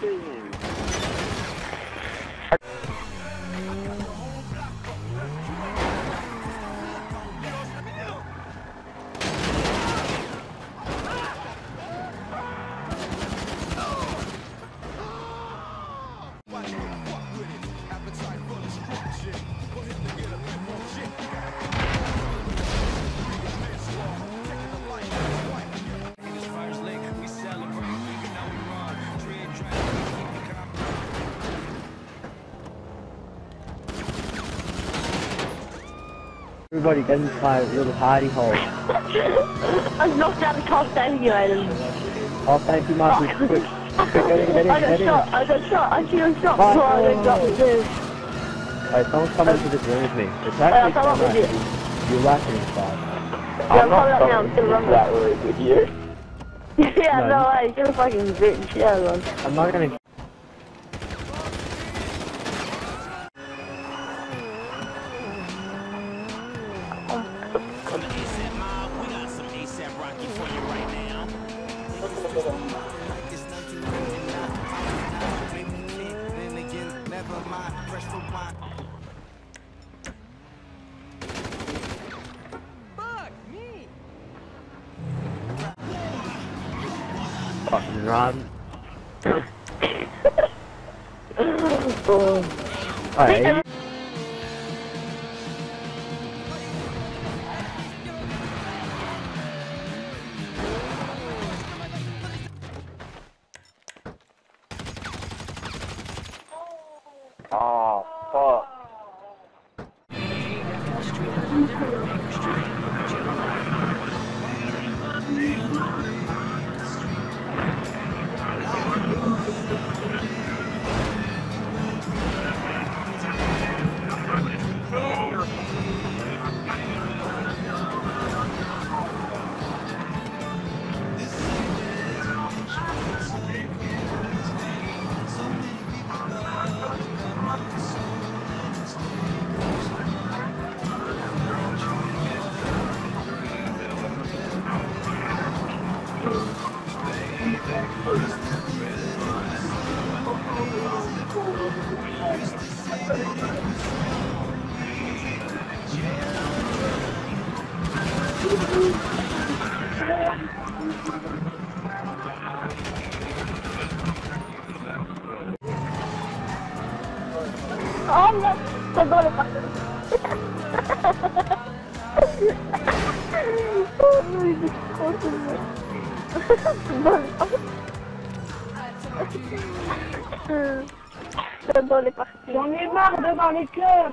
shooting? Everybody get into my little hidey hole. I knocked out the car standing you, Adam. Oh, thank you, Marty. Oh, quick, quick, get in, get in, I get got in. shot, I got shot, I got shot Fine. before I went up the stairs. Alright, someone's coming into this room with me. It's uh, I'll come up with fine. You're laughing inside. Yeah, I'm coming up now, I'm still running. That way with you. yeah, No. no way, you're a fucking bitch, yeah, man. I'm not gonna... Run. Oh. Alright, Oh, no, perdone, perdone. Oh, no, J'en ai marre devant les cœurs.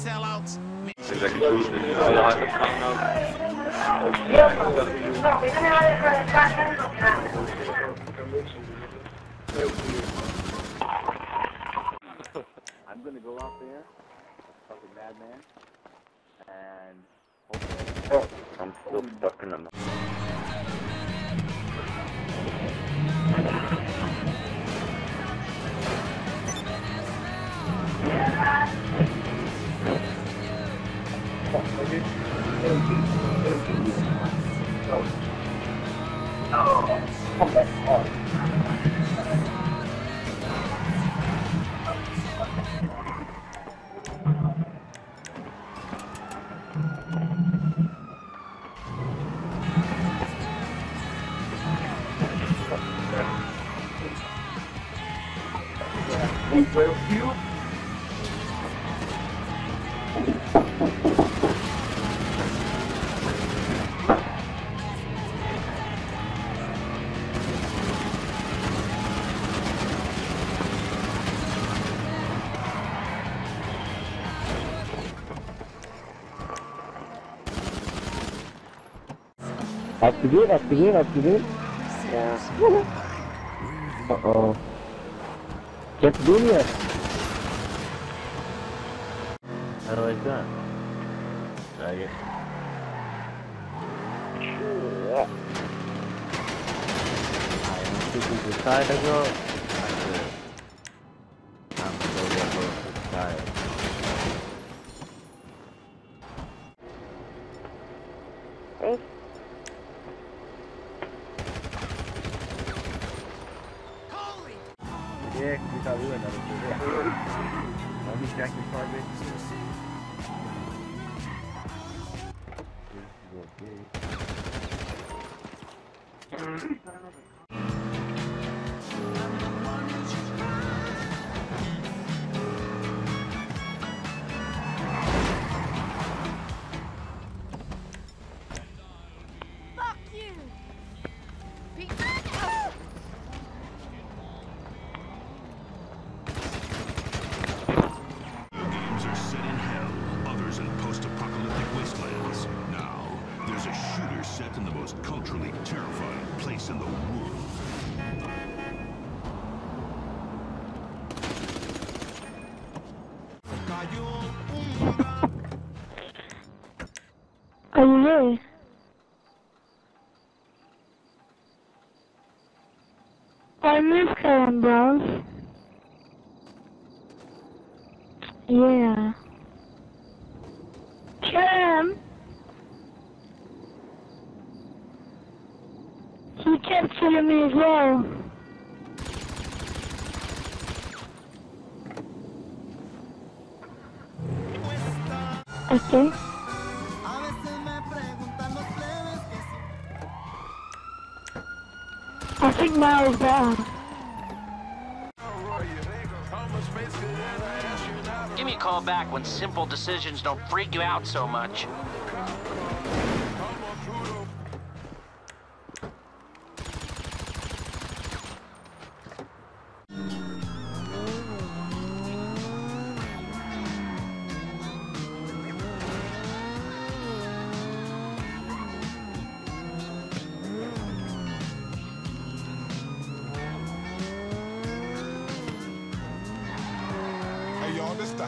sellouts. I'm gonna go out there, fucking madman, and oh, I'm still stuck in the. Thank. Will you? Activate, activate, activate. Yeah. Uh-oh. Get to do it. How do I do it? I get... Yeah. I am super beside the girl. That's it. I'm so level tired. Hey. Shooter set in the most culturally terrifying place in the world. Are you ready? I miss Karen Bros. Yeah. Killing me as. Okay. I think now is better. Give me a call back when simple decisions don't freak you out so much.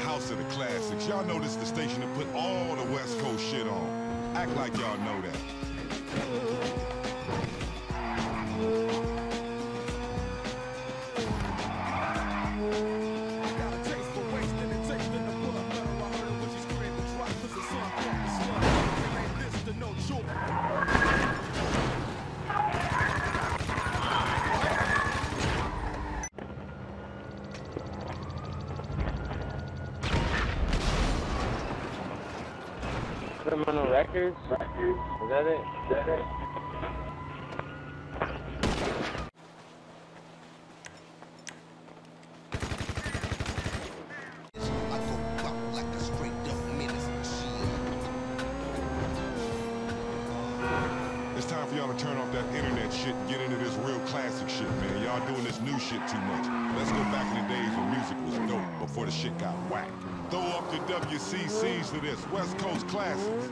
House of the classics. Y'all know this is the station that put all the West Coast shit on. Act like y'all know that. Records? Records? Is that it? Is that it? It's time for y'all to turn off that internet shit get into this real classic shit, man. Y'all doing this new shit too much. Let's go back in the days when music was dope before the shit got whacked. Throw up the WCCs to this West Coast classics.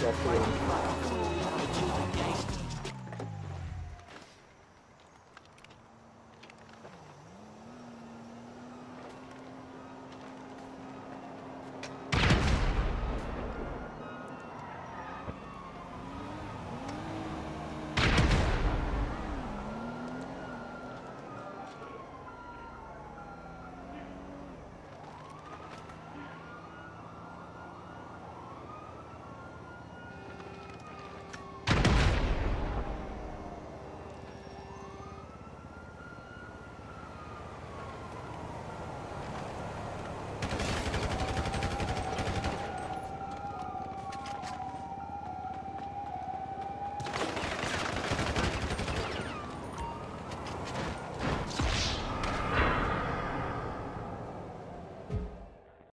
That's it.